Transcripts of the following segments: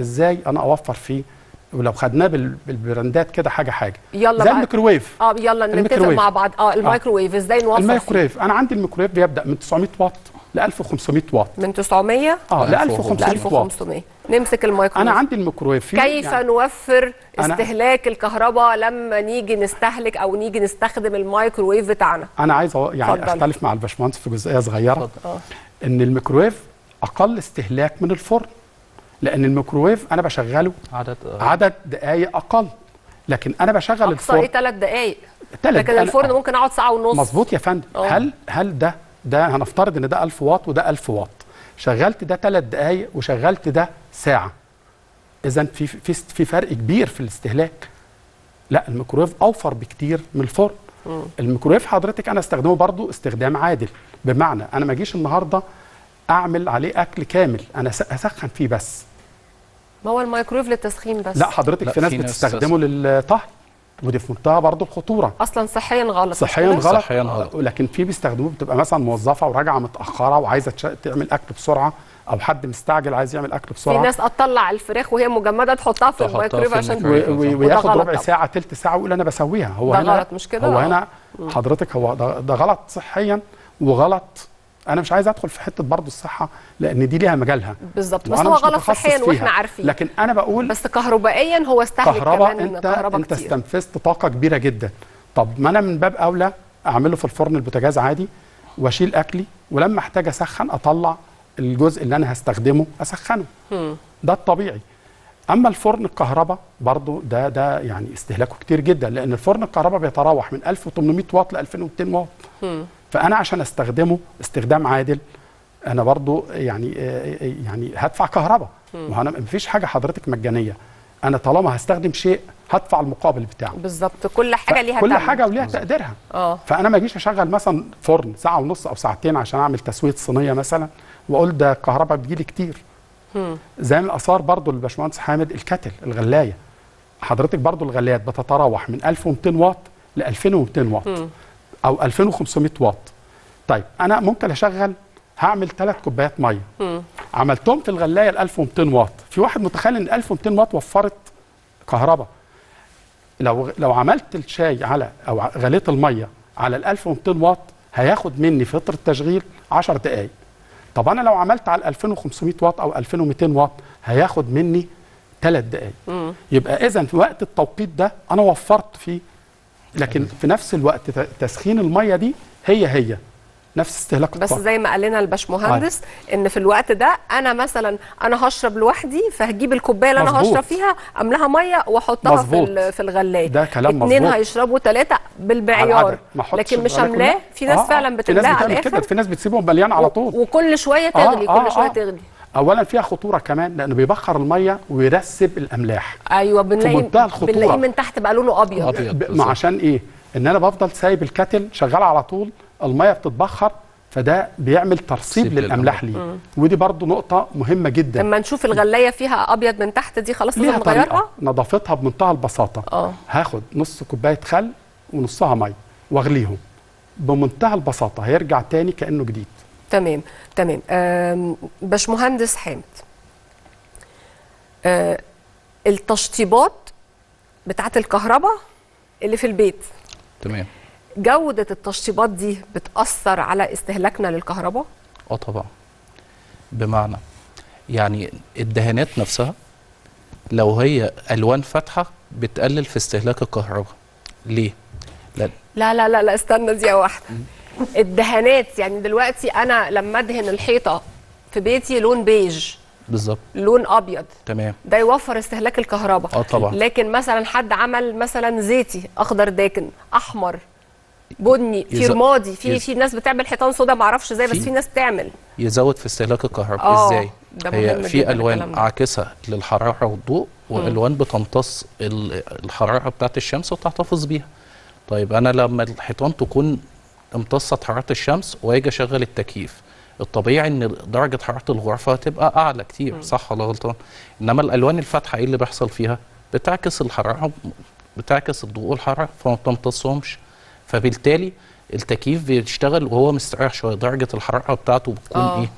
إزاي أنا اوفر فيه؟ ولو خدناه بال- بال brands كده حاجة حاجة. يلا زي. الميكروويف. آه يلا نتفق. مع بعض. آه الميكروويف إزاي نوفر؟ الميكروويف. أنا عندي الميكروويف بيبدأ من 900 واط ل 1500 واط. من 900 آه ل ل 1500 واط. 1500 نمسك الميكروويف. أنا عندي الميكروويف. فيه كيف يعني نوفر استهلاك الكهرباء لما نيجي نستهلك أو نيجي نستخدم الميكروويف بتاعنا؟ أنا عايز يعني اتفضل. أختلف مع الباشمهندس في جزئية صغيرة. آه. إن الميكروويف أقل استهلاك من الفرن. لأن الميكروويف أنا بشغله عدد آه. عدد دقائق أقل. لكن أنا بشغل أقصى إيه؟ الفرن ثلاث دقائق تلات لكن. الفرن ممكن أقعد ساعة ونص. مظبوط يا فندم. أه. هل هل ده ده هنفترض إن ده 1000 واط وده 1000 واط. شغلت ده ثلاث دقائق وشغلت ده ساعة. اذا في في في فرق كبير في الاستهلاك. لا الميكرويف أوفر بكتير من الفرن. الميكرويف حضرتك أنا أستخدمه برضو استخدام عادل. بمعنى أنا ما أجيش النهارده أعمل عليه أكل كامل. أنا س- اسخن فيه بس. ما هو الميكرويف للتسخين بس لا حضرتك لا، في ناس في بتستخدمه للطهي ودي في منتهى برضو الخطورة أصلا صحيا غلط صحيا؟ غلط صحياً غلط. لكن في بيستخدموه بتبقى مثلا موظفة وراجعة متأخرة وعايزة تش- تعمل أكل بسرعة أو حد مستعجل عايز يعمل أكل في بسرعة ناس تطلع الفراخ وهي مجمدة تحطها في الميكرويف في عشان وياخد ربع. ساعة تلت ساعة ويقول أنا بسويها هو ده هنا غلط مش كده؟ هو آه. هنا حضرتك هو ده, ده غلط صحيا وغلط أنا مش عايز ادخل في حتة برضه الصحه لأن دي ليها مجالها. بالظبط بس هو غلط متخصص صحيا وإحنا. عارفين. لكن أنا بقول بس كهربائيا هو استهلك كهرباء كمان انت كهرباء انت كتير استنفذت طاقة كبيرة جدا. طب ما أنا من باب أولى أعمله في الفرن البوتاجاز عادي وأشيل أكلي ولما احتاج أسخن أطلع الجزء اللي أنا هستخدمه أسخنه. ده الطبيعي. أما الفرن الكهرباء برضو ده ده يعني استهلاكه كتير جدا لأن الفرن الكهرباء بيتراوح من 1800 واط ل 2200 واط. فأنا عشان أستخدمه استخدام عادل أنا برضو يعني آه، آه، يعني هدفع كهرباء. ما أنا مفيش حاجة حضرتك مجانية. أنا طالما هستخدم شيء هدفع المقابل بتاعه. بالظبط. كل حاجة ليها كل. حاجة وليها تقديرها. آه. فأنا ما أجيش أشغل مثلا فرن ساعة ونص أو ساعتين عشان أعمل تسويه صينية مثلا وأقول ده الكهرباء بتجيلي كتير. زي ما الآثار برضو الباشمهندس حامد الكتل الغلاية. حضرتك برضو الغلايات بتتراوح من 1200 واط ل 2200 واط. أو 2500 واط. طيب أنا ممكن أشغل هعمل ثلاث كوبايات مية. عملتهم في الغلاية ال 1200 واط. في واحد متخيل إن 1200 واط وفرت كهرباء. لو لو عملت الشاي على أو غليت المية على ال 1200 واط هياخد مني فتره تشغيل 10 دقائق طب أنا لو عملت على ال 2500 واط أو 2200 واط هياخد مني 3 دقائق يبقى اذا في وقت التوقيت ده أنا وفرت فيه لكن في نفس الوقت تسخين المية دي هي هي نفس استهلاك بس زي ما قال لنا الباشمهندس إن في الوقت ده أنا مثلا أنا هشرب لوحدي فهجيب الكوباية اللي أنا. هشرب فيها املاها مية وأحطها في مظبوط. ال- في الغلاية ده كلام اتنين مظبوط. هيشربوا ثلاثة بالمعيار لكن مش املاه. في ناس آه، آه. فعلا في بتملاه على بتعمل كده الآخر في ناس بتسيبه مليان على طول وكل شوية آه، تغلي آه، كل شوية آه. تغلي اولا فيها خطورة كمان لأنه بيبخر المية ويرسب الأملاح. أيوه بنلاقي. بنلاقيه من تحت بقى لونه أبيض. بالظبط. ما عشان إيه؟ إن أنا بفضل سايب الكتل شغال على طول المية بتتبخر فده بيعمل ترسيب للأملاح ليه. ودي برضو نقطة مهمة جدا. لما نشوف الغلاية فيها أبيض من تحت دي خلاص لازم نغيرها. نظافتها بمنتهى البساطة. آه. هاخد نص كوباية خل ونصها مية واغليهم. بمنتهى البساطة هيرجع تاني كأنه جديد. تمام تمام. باشمهندس حامد. آه، التشطيبات بتاعت الكهرباء اللي في البيت. تمام. جودة التشطيبات دي بتأثر على استهلاكنا للكهرباء؟ آه طبعا. بمعنى يعني الدهانات نفسها لو هي ألوان فاتحة بتقلل في استهلاك الكهرباء. ليه؟ لأن لا لا لا لا استنى دقيقة واحدة. الدهانات. يعني دلوقتي أنا لما أدهن الحيطة في بيتي لون بيج. بالظبط. لون أبيض. تمام. ده يوفر استهلاك الكهرباء. آه طبعا. لكن مثلا حد عمل مثلا زيتي أخضر داكن أحمر بني في رمادي في في ناس بتعمل حيطان سودا ما أعرفش إزاي بس في- ناس بتعمل يزود في استهلاك الكهرباء. آه، إزاي؟ هي في ألوان. عاكسة للحرارة والضوء وألوان بتمتص ال- الحرارة بتاعت الشمس وتحتفظ بيها. طيب أنا لما الحيطان تكون امتصت حرارة الشمس واجي اشغل التكييف. الطبيعي إن درجة حرارة الغرفة هتبقى أعلى كتير صح ولا غلطان؟ إنما الألوان الفاتحة إيه اللي بيحصل فيها؟ بتعكس الحرارة بتعكس الضوء والحرارة فما بتمتصهمش. فبالتالي التكييف بيشتغل وهو مستريح شوية درجة الحرارة بتاعته بتكون آه. إيه؟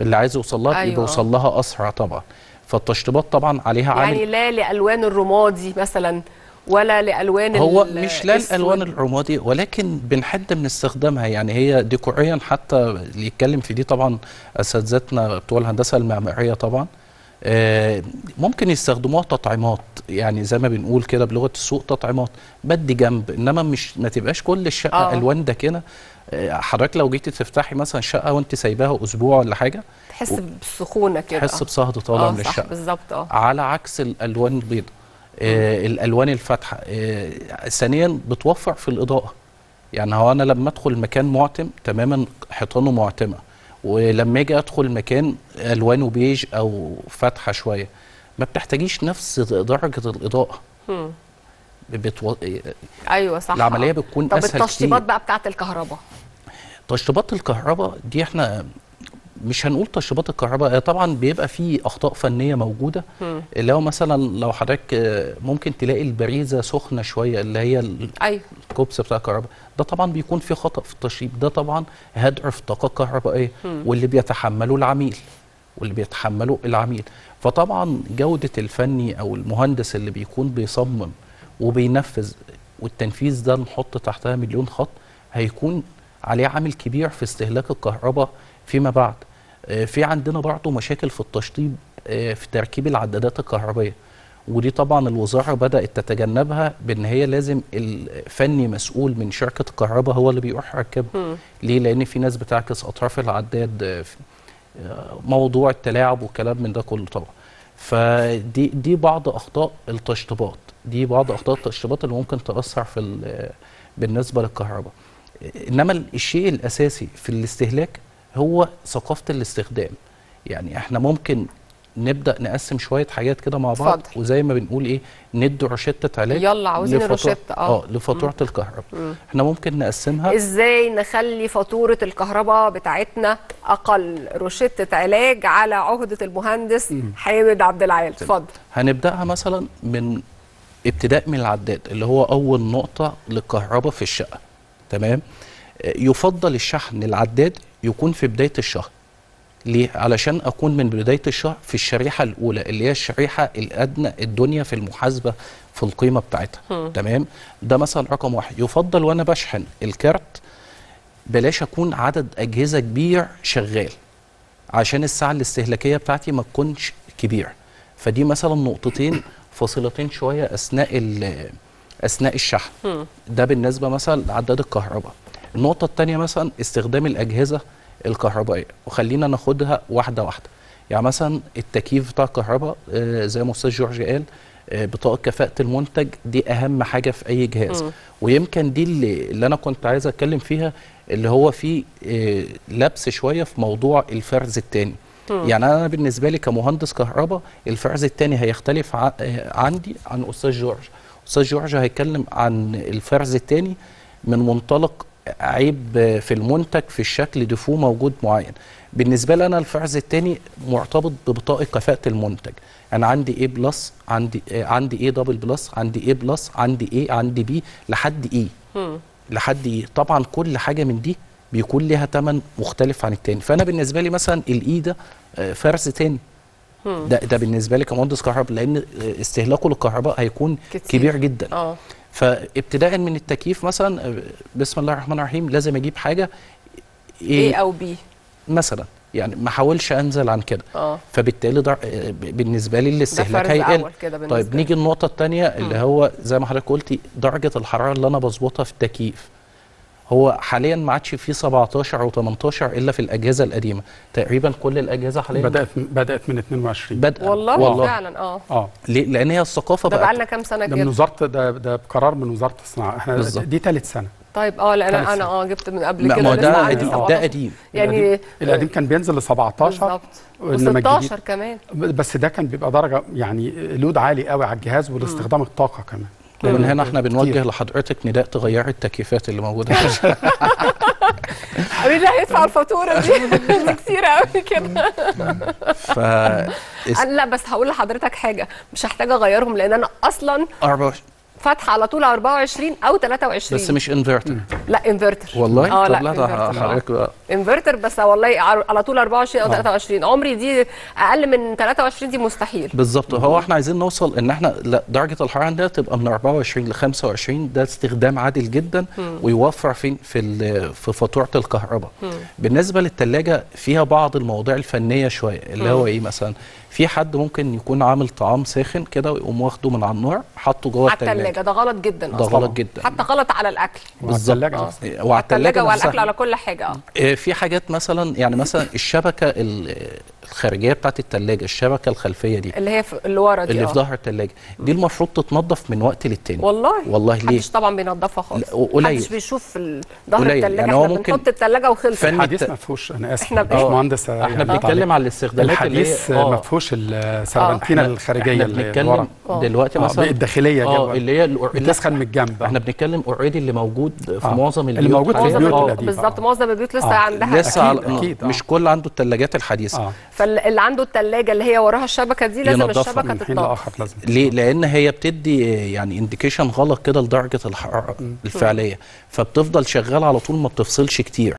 اللي عايز يوصل لها أيوة. بيوصل لها أسرع طبعا. فالتشطيبات طبعا عليها عامل يعني لا لألوان الرمادي مثلا. ولا لألوان هو مش لا. الألوان الرمادي ولكن بنحد من استخدامها يعني هي ديكوريا حتى اللي يتكلم في دي طبعا اساتذتنا بتوع الهندسة المعمارية طبعا آه، ممكن يستخدموها تطعيمات يعني زي ما بنقول كده بلغة السوق تطعيمات بدي جنب إنما مش ما تبقاش كل الشقة آه. ألوان ده كده. آه، حضرتك لو جيتي تفتحي مثلا شقة وأنت سايباها أسبوع ولا حاجة تحس بالسخونه كده. تحس بصهد طالع آه من الشقة. بالظبط آه. على عكس الألوان البيضاء. آه الألوان الفاتحة. آه ثانيا بتوفر في الإضاءة. يعني هو أنا لما أدخل مكان معتم تماما حيطانه معتمة. ولما أجي أدخل مكان ألوانه بيج أو فاتحة شوية ما بتحتاجيش نفس درجة الإضاءة. مم. بتو... أيوه صح. العملية آه. بتكون طب أسهل التشطيبات كتير. بقى بتاعة الكهرباء؟ تشطيبات الكهرباء دي إحنا مش هنقول تشطيبات الكهرباء هي طبعا بيبقى في أخطاء فنية موجودة. مم. اللي هو مثلا لو حضرتك آه، ممكن تلاقي البريزة سخنة شوية اللي هي أيوه. الكوبس بتاع الكهرباء. ده طبعا بيكون في خطأ في التشطيب ده طبعا هدر في طاقة كهربائية. واللي بيتحمله العميل. واللي بيتحمله العميل. فطبعا جودة الفني أو المهندس اللي بيكون بيصمم وبينفذ والتنفيذ ده نحط تحتها مليون خط هيكون عليه عامل كبير في استهلاك الكهرباء فيما بعد. آه، في عندنا برضه مشاكل في التشطيب آه، في تركيب العدادات الكهربائيه ودي طبعا الوزاره بدأت تتجنبها بإن هي لازم الفني مسؤول من شركة الكهرباء هو اللي بيروح يركبها. ليه؟ لأن في ناس بتعكس أطراف العداد آه، آه، موضوع التلاعب والكلام من ده كله طبعا. فدي دي بعض أخطاء التشطيبات دي بعض أخطاء التشطيبات اللي ممكن تأثر في ال- بالنسبة للكهرباء. إنما الشيء الأساسي في الاستهلاك هو ثقافة الاستخدام. يعني إحنا ممكن نبدأ نقسم شوية حاجات كده مع بعض اتفضل. وزي ما بنقول إيه ندي روشتة علاج يلا عاوزين لفاتورة- الروشتة، آه. لفاتورة الكهرباء. إحنا ممكن نقسمها. إزاي نخلي فاتورة الكهرباء بتاعتنا أقل؟ روشتة علاج على عهدة المهندس حامد عبد العال. اتفضل. هنبدأها مثلا من ابتداء من العداد اللي هو أول نقطة للكهرباء في الشقة. تمام؟ آه، يفضل الشحن العداد يكون في بداية الشهر. ليه؟ علشان أكون من بداية الشهر في الشريحة الأولى اللي هي الشريحة الأدنى الدنيا في المحاسبة في القيمة بتاعتها. تمام؟ ده مثلا رقم واحد. يفضل وأنا بشحن الكارت بلاش أكون عدد أجهزة كبير شغال عشان الساعة الاستهلاكية بتاعتي ما تكونش كبيرة. فدي مثلا نقطتين فاصلتين شوية أثناء أثناء الشحن. ده بالنسبة مثلا لعداد الكهرباء. النقطة الثانية مثلا استخدام الأجهزة الكهربائية وخلينا ناخدها واحدة واحدة. يعني مثلا التكييف بتاع الكهرباء آه، زي ما أستاذ جورج قال آه، بطاقة كفاءة المنتج دي أهم حاجة في أي جهاز. ويمكن دي اللي, اللي أنا كنت عايز أتكلم فيها اللي هو في آه، لبس شوية في موضوع الفرز الثاني يعني أنا بالنسبة لي كمهندس كهرباء الفرز الثاني هيختلف عندي عن أستاذ جورج. أستاذ جورج هيتكلم عن الفرز الثاني من منطلق عيب في المنتج في الشكل défaut موجود معين. بالنسبة لي أنا الفرز الثاني مرتبط ببطاقة كفاءة المنتج. أنا عندي A plus عندي آه، عندي A double plus عندي A plus عندي A عندي B لحد E لحد إيه طبعا كل حاجة من دي بيكون ليها ثمن مختلف عن التاني. فأنا بالنسبة لي مثلا ال E ده آه، فرز تاني. ده ده بالنسبة لي كمهندس كهرباء لأن آه، استهلاكه للكهرباء هيكون كتير. كبير جدا. آه. فابتداء من التكييف مثلا آه، بسم الله الرحمن الرحيم لازم أجيب حاجة إيه أو بي مثلا. يعني ما احاولش أنزل عن كده. آه. فبالتالي ده آه، بالنسبة لي الاستهلاك هيقل. طيب نيجي النقطة الثانية اللي هو زي ما حضرتك قلتي درجة الحرارة اللي أنا بظبطها في التكييف. هو حاليا ما عادش فيه 17 أو 18 إلا في الأجهزة القديمة. تقريبا كل الأجهزة حاليا بدأت بدأت من 22 بدأ والله, والله. فعلا آه. آه. ليه؟ لأن هي الثقافة ده بقت بقالنا كام سنة ده من كده وزارة ده ده بقرار من وزارة الصناعة. إحنا بالظبط. دي ثالث سنة. طيب آه لا أنا. آه جبت من قبل كده ما ده قديم 17. ده قديم. يعني القديم, كان بينزل ل 17 بالظبط. إنما الجديد- و16 كمان. بس ده كان بيبقى درجة يعني لود عالي قوي على الجهاز والاستخدام الطاقة كمان. ومن هنا إحنا بنوجه. لحضرتك نداء تغيري التكييفات اللي موجودة في الشارع. مين اللي هيدفع الفاتورة دي دي كتير قوي كده ف لا بس هقول لحضرتك حاجة مش هحتاج أغيرهم لأن أنا أصلا 24 فاتحة على طول 24 أو 23 بس مش انفرتر لا انفرتر والله؟ آه لا بقى. انفرتر بس والله على طول 24 أو 23 عمري دي أقل من 23 دي مستحيل. بالظبط. هو إحنا عايزين نوصل إن إحنا لا درجة الحرارة عندنا تبقى من 24 ل 25 ده استخدام عادل جدا ويوفر في في ال- في فاتورة الكهرباء. بالنسبة للثلاجه فيها بعض المواضيع الفنية شوية. اللي هو إيه مثلا؟ في حد ممكن يكون عامل طعام ساخن كده ويقوم واخده من على النار حاطه جوه على الثلاجه الثلاجه ده غلط جدا ده أصلاً. غلط جدا. حتى غلط على الأكل. بالظبط. آه. وعلى الثلاجه وعلى. الاكل على كل حاجة آه. آه، في حاجات مثلا يعني مثلا الشبكة ال- الخارجية بتاعت الثلاجه الشبكة الخلفية دي اللي هي في اللي ورا دي اللي آه. في ظهر الثلاجه دي المفروض تتنظف من وقت للتاني والله والله ليه محدش طبعا بينظفها خالص لا، قليل. محدش بيشوف ال- ظهر. الثلاجه يعني هو إحنا ممكن بنحط الثلاجه وخلصت الحديث ما فيهوش أنا آسف ب- باشمهندس إحنا يعني بنتكلم على الاستخدامات اللي الحديث هي ما فيهوش السربنتينه احنا- الخارجية إحنا اللي بنتكلم آه. دلوقتي آه، مثلا الداخلية آه جوه اللي هي بتسخن من الجنب إحنا بنتكلم already اللي موجود في آه. معظم اللي البيوت موجود في. البيوت آه. بالظبط آه. معظم البيوت لسه آه. عندها لسه آه. مش كل عنده الثلاجات الحديثة فاللي عنده الثلاجه اللي هي وراها الشبكة دي لازم الشبكة تتنضف لازم ليه؟ لأن هي بتدي يعني indication غلط كده لدرجة الحرارة الفعلية. فبتفضل شغالة على طول ما بتفصلش كتير.